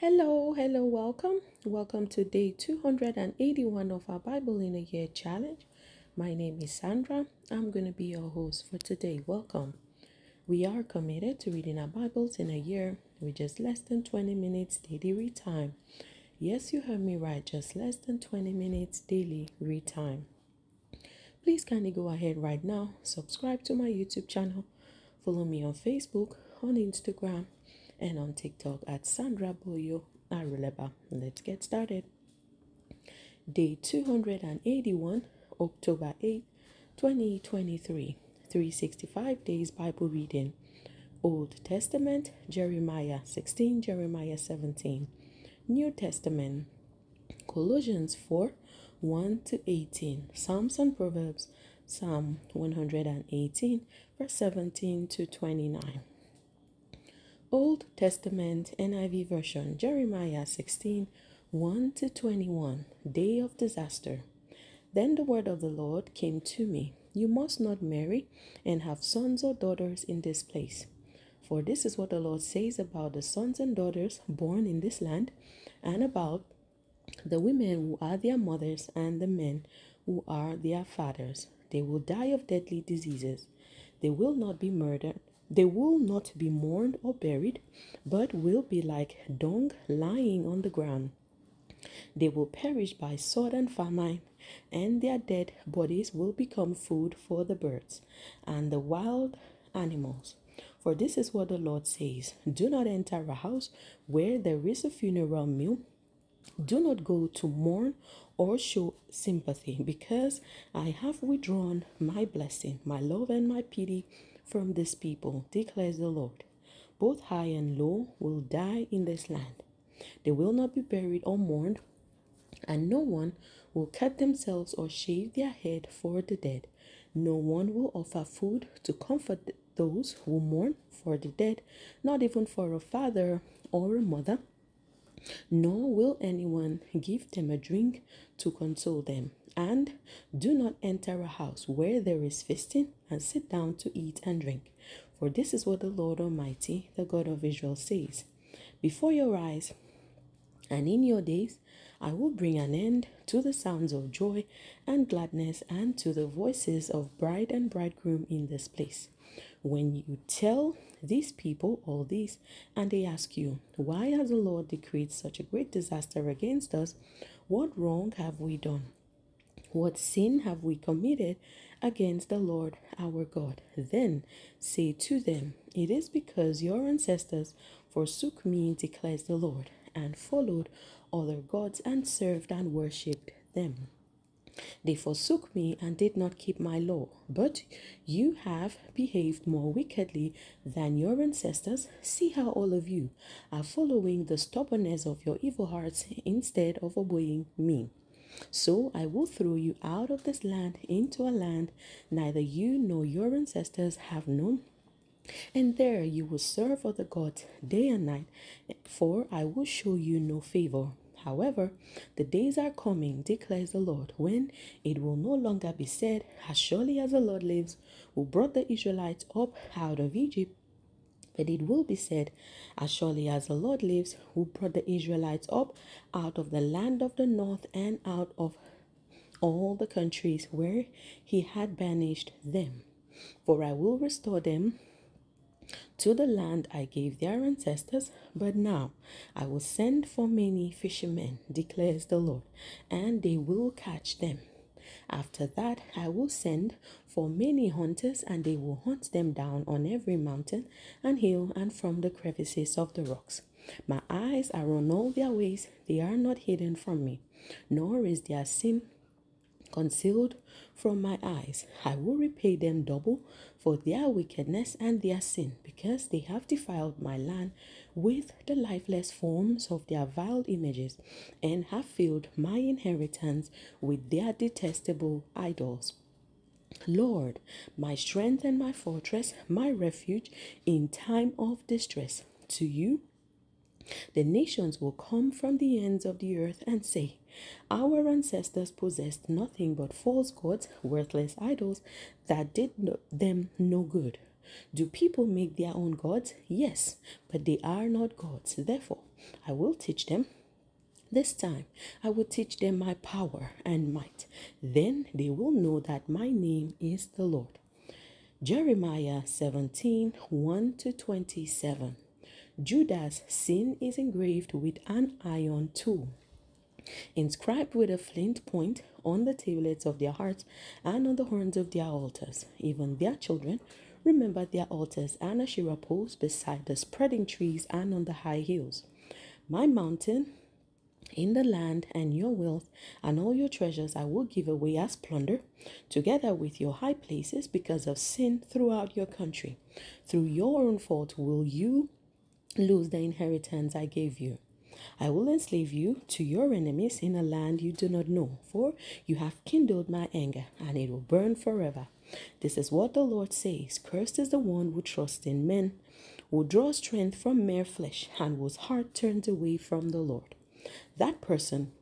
Hello, hello, welcome. Welcome to day 281 of our Bible in a Year challenge. My name is Sandra. I'm going to be your host for today. Welcome. We are committed to reading our Bibles in a year with just less than 20 minutes daily read time. Yes, you heard me right, just less than 20 minutes daily read time. Please kindly go ahead right now, subscribe to my YouTube channel, follow me on Facebook, on Instagram, and on TikTok at Sandra Boyo Aruleba. Let's get started. Day 281, October 8, 2023. 365 days Bible reading. Old Testament, Jeremiah 16, Jeremiah 17. New Testament, Colossians 4, 1 to 18. Psalms and Proverbs, Psalm 118, verse 17 to 29. Old Testament NIV version Jeremiah 16 1 to 21 Day of Disaster. Then the word of the Lord came to me You must not marry and have sons or daughters in this place. For this is what the Lord says about the sons and daughters born in this land, and about the women who are their mothers and the men who are their fathers. They will die of deadly diseases. They will not be murdered they will not be mourned or buried, but will be like dung lying on the ground. They will perish by sword and famine, and their dead bodies will become food for the birds and the wild animals. For this is what the Lord says Do not enter a house where there is a funeral meal. Do not go to mourn or show sympathy, because I have withdrawn my blessing, my love, and my pity from this people, declares the Lord. Both high and low will die in this land. They will not be buried or mourned, and no one will cut themselves or shave their head for the dead. No one will offer food to comfort those who mourn for the dead, not even for a father or a mother. Nor will anyone give them a drink to console them. And do not enter a house where there is feasting and sit down to eat and drink. For this is what the Lord Almighty, the God of Israel, says Before your eyes and in your days, I will bring an end to the sounds of joy and gladness and to the voices of bride and bridegroom in this place. When you tell these people all this, and they ask you, Why has the Lord decreed such a great disaster against us? What wrong have we done? What sin have we committed against the Lord our God? Then say to them, It is because your ancestors forsook me, declares the Lord, and followed other gods and served and worshipped them. They forsook me and did not keep my law. But you have behaved more wickedly than your ancestors. See how all of you are following the stubbornness of your evil hearts instead of obeying me. So I will throw you out of this land into a land neither you nor your ancestors have known. And there you will serve other gods day and night, for I will show you no favor. However, the days are coming, declares the Lord, when it will no longer be said, As surely as the Lord lives, who brought the Israelites up out of Egypt, but it will be said, As surely as the Lord lives, who brought the Israelites up out of the land of the north and out of all the countries where he had banished them. For I will restore them to the land I gave their ancestors, but now I will send for many fishermen, declares the Lord, and they will catch them. After that, I will send for many hunters, and they will hunt them down on every mountain and hill and from the crevices of the rocks. My eyes are on all their ways, they are not hidden from me, nor is their sin concealed from my eyes. I will repay them double for their wickedness and their sin, because they have defiled my land with the lifeless forms of their vile images, and have filled my inheritance with their detestable idols. Lord, my strength and my fortress, my refuge in time of distress. To you the nations will come from the ends of the earth and say, Our ancestors possessed nothing but false gods, worthless idols that did no- them no good. Do people make their own gods? Yes, but they are not gods. Therefore, I will teach them. This time I will teach them my power and might. Then they will know that my name is the Lord. Jeremiah 17 1 to 27. Judah's sin is engraved with an iron tool, inscribed with a flint point on the tablets of their hearts and on the horns of their altars. Even their children remember their altars and Asherah poles beside the spreading trees and on the high hills. My mountain in the land and your wealth and all your treasures I will give away as plunder, together with your high places, because of sin throughout your country. Through your own fault will you lose the inheritance I gave you. I will enslave you to your enemies in a land you do not know, for you have kindled my anger, and it will burn forever. This is what the Lord says Cursed is the one who trusts in men, who draws strength from mere flesh, and whose heart turns away from the Lord. That person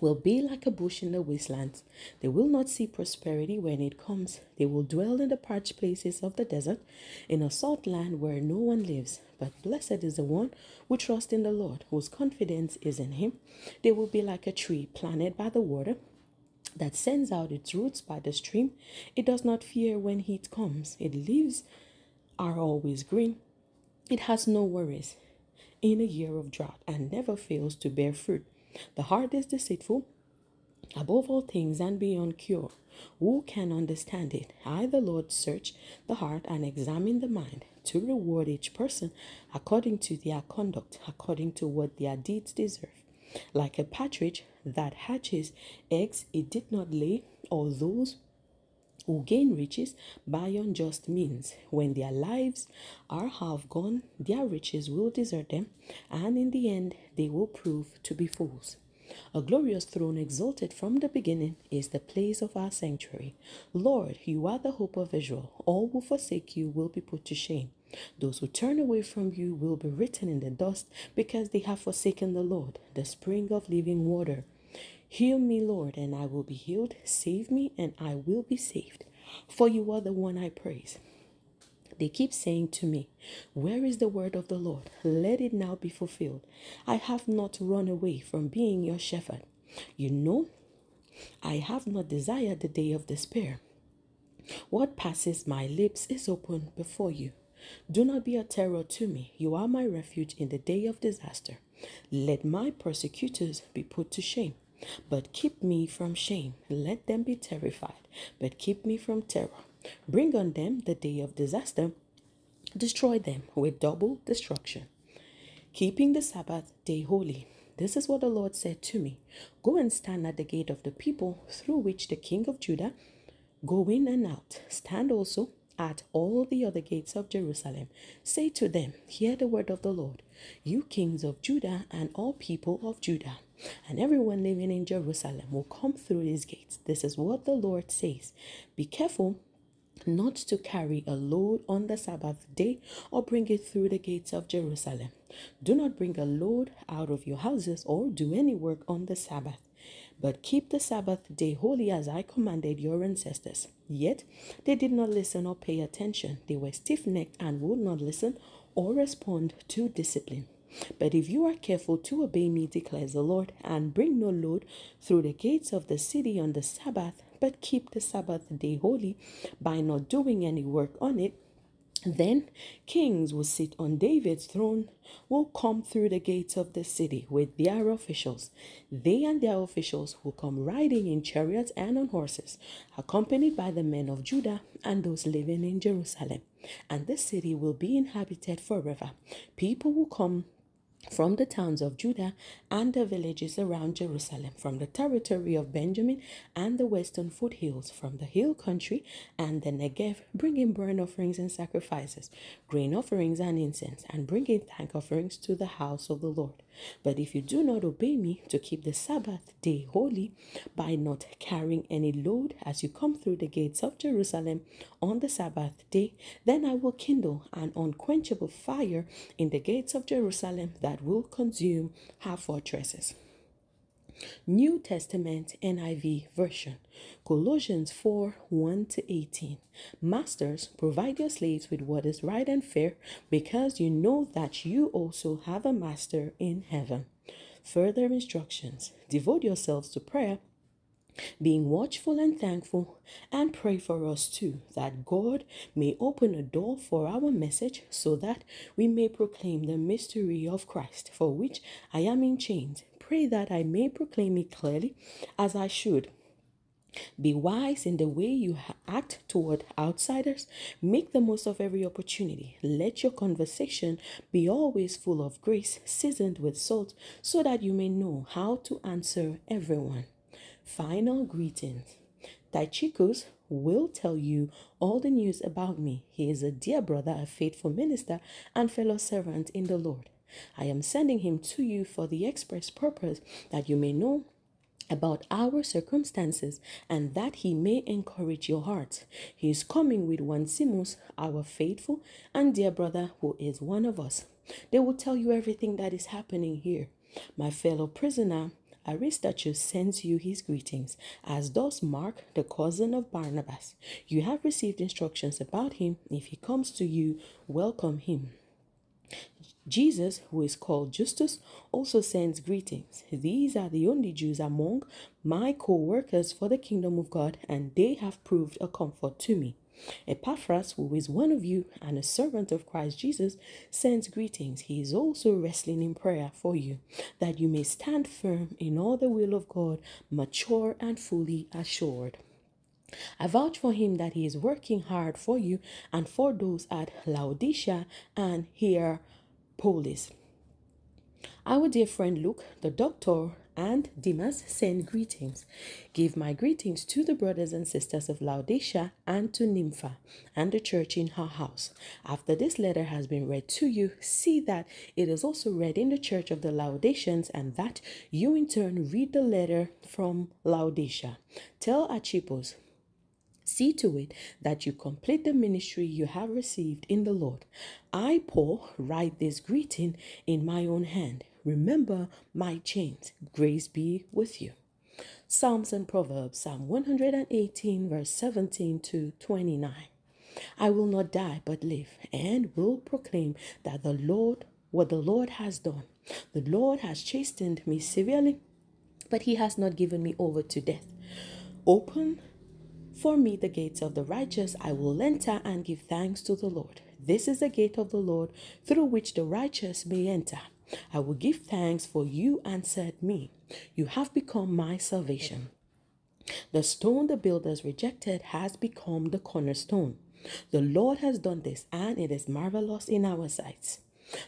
will be like a bush in the wastelands. They will not see prosperity when it comes. They will dwell in the parched places of the desert, in a salt land where no one lives. But blessed is the one who trusts in the Lord, whose confidence is in him. They will be like a tree planted by the water that sends out its roots by the stream. It does not fear when heat comes. Its leaves are always green. It has no worries in a year of drought and never fails to bear fruit. The heart is deceitful above all things and beyond cure. Who can understand it? I, the Lord, search the heart and examine the mind to reward each person according to their conduct, according to what their deeds deserve. Like a partridge that hatches eggs it did not lay, or those who gain riches by unjust means. When their lives are half gone, their riches will desert them, and in the end they will prove to be fools. A glorious throne exalted from the beginning is the place of our sanctuary. Lord, you are the hope of Israel. All who forsake you will be put to shame. Those who turn away from you will be written in the dust because they have forsaken the Lord, the spring of living water. Heal me, Lord, and I will be healed. Save me, and I will be saved. For you are the one I praise. They keep saying to me, Where is the word of the Lord? Let it now be fulfilled. I have not run away from being your shepherd. You know, I have not desired the day of despair. What passes my lips is open before you. Do not be a terror to me. You are my refuge in the day of disaster. Let my persecutors be put to shame. But keep me from shame. Let them be terrified, but keep me from terror. Bring on them the day of disaster. Destroy them with double destruction. Keeping the Sabbath day holy. This is what the Lord said to me Go and stand at the gate of the people through which the king of Judah go in and out. Stand also at all the other gates of Jerusalem. Say to them, Hear the word of the Lord, you kings of Judah and all people of Judah, and everyone living in Jerusalem will come through these gates. This is what the Lord says Be careful not to carry a load on the Sabbath day or bring it through the gates of Jerusalem. Do not bring a load out of your houses or do any work on the Sabbath. But keep the Sabbath day holy as I commanded your ancestors. Yet they did not listen or pay attention. They were stiff necked and would not listen or respond to discipline. But if you are careful to obey me, declares the Lord, and bring no load through the gates of the city on the Sabbath, but keep the Sabbath day holy by not doing any work on it, then kings will sit on David's throne, will come through the gates of the city with their officials. They and their officials will come riding in chariots and on horses, accompanied by the men of Judah and those living in Jerusalem. And the city will be inhabited forever. People will come from the towns of Judah and the villages around Jerusalem, from the territory of Benjamin and the western foothills, from the hill country and the Negev, bringing burnt offerings and sacrifices, grain offerings and incense, and bringing thank offerings to the house of the Lord. But if you do not obey me to keep the Sabbath day holy by not carrying any load as you come through the gates of Jerusalem on the Sabbath day, then I will kindle an unquenchable fire in the gates of Jerusalem that will consume her fortresses. New Testament NIV version. Colossians 4 1 to 18. Masters, provide your slaves with what is right and fair, because you know that you also have a master in heaven. Further instructions Devote yourselves to prayer being watchful and thankful, and pray for us too, that God may open a door for our message so that we may proclaim the mystery of Christ, for which I am in chains. Pray that I may proclaim it clearly as I should. Be wise in the way you act toward outsiders. Make the most of every opportunity. Let your conversation be always full of grace, seasoned with salt, so that you may know how to answer everyone. Final greetings. Tychicus will tell you all the news about me. He is a dear brother, a faithful minister, and fellow servant in the Lord. I am sending him to you for the express purpose that you may know about our circumstances and that he may encourage your heart. He is coming with Onesimus, our faithful and dear brother, who is one of us. They will tell you everything that is happening here. My fellow prisoner, Aristarchus sends you his greetings, as does Mark, the cousin of Barnabas. You have received instructions about him. If he comes to you, welcome him. Jesus, who is called Justus, also sends greetings. These are the only Jews among my co workers for the kingdom of God, and they have proved a comfort to me. Epaphras, who is one of you and a servant of Christ Jesus, sends greetings. He is also wrestling in prayer for you, that you may stand firm in all the will of God, mature and fully assured. I vouch for him that he is working hard for you and for those at Laodicea and here Hierapolis. Our dear friend Luke, the doctor and Demas send greetings. Give my greetings to the brothers and sisters of Laodicea and to Nympha and the church in her house. After this letter has been read to you, see that it is also read in the church of the Laodiceans and that you in turn read the letter from Laodicea. Tell Archippus, See to it that you complete the ministry you have received in the Lord. I, Paul, write this greeting in my own hand. Remember my chains. Grace be with you. Psalms and Proverbs, Psalm 118, verse 17 to 29. I will not die but live and will proclaim that the Lord, what the Lord has done. The Lord has chastened me severely, but he has not given me over to death. Open for me the gates of the righteous, I will enter and give thanks to the Lord. This is the gate of the Lord through which the righteous may enter. I will give thanks for you answered me. You have become my salvation. The stone the builders rejected has become the cornerstone. The Lord has done this, and it is marvelous in our sights.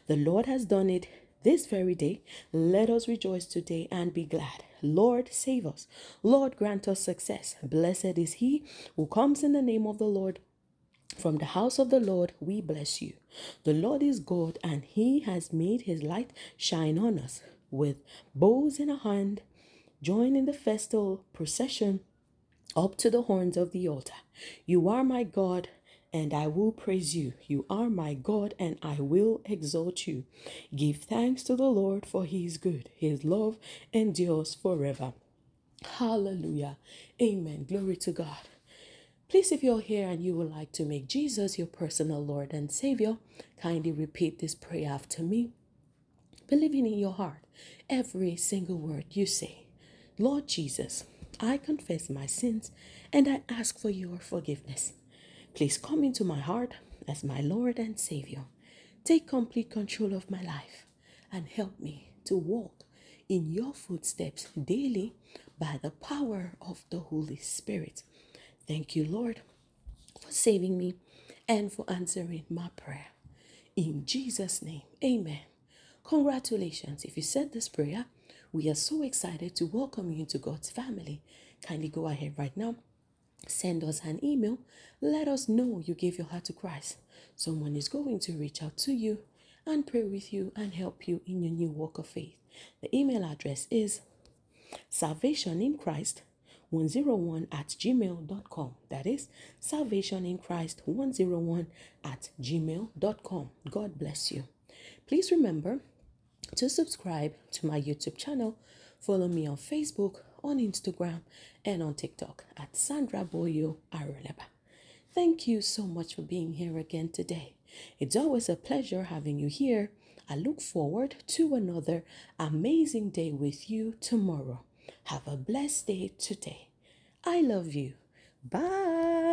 The Lord has done it this very day. Let us rejoice today and be glad. Lord, save us. Lord, grant us success. Blessed is he who comes in the name of the Lord. From the house of the Lord, we bless you. The Lord is God, and he has made his light shine on us. With bows in a hand, join in the festal procession up to the horns of the altar. You are my God, and I will praise you. You are my God, and I will exalt you. Give thanks to the Lord, for he is good. His love endures forever. Hallelujah. Amen. Glory to God. Please, if you're here and you would like to make Jesus your personal Lord and Savior, kindly repeat this prayer after me, believing in your heart every single word you say. Lord Jesus, I confess my sins and I ask for your forgiveness. Please come into my heart as my Lord and Savior. Take complete control of my life and help me to walk in your footsteps daily by the power of the Holy Spirit. Thank you, Lord, for saving me and for answering my prayer. In Jesus' name, amen. Congratulations. If you said this prayer, we are so excited to welcome you into God's family. Kindly go ahead right now. Send us an email. Let us know you gave your heart to Christ. Someone is going to reach out to you and pray with you and help you in your new walk of faith. The email address is salvation in Christ 101 at gmail.com. That is salvation in Christ 101 at gmail.com. God bless you. Please remember to subscribe to my YouTube channel Follow me on Facebook, on Instagram, and on TikTok at Sandra Boyo Aruleba. Thank you so much for being here again today. It's always a pleasure having you here. I look forward to another amazing day with you tomorrow. Have a blessed day today. I love you. Bye.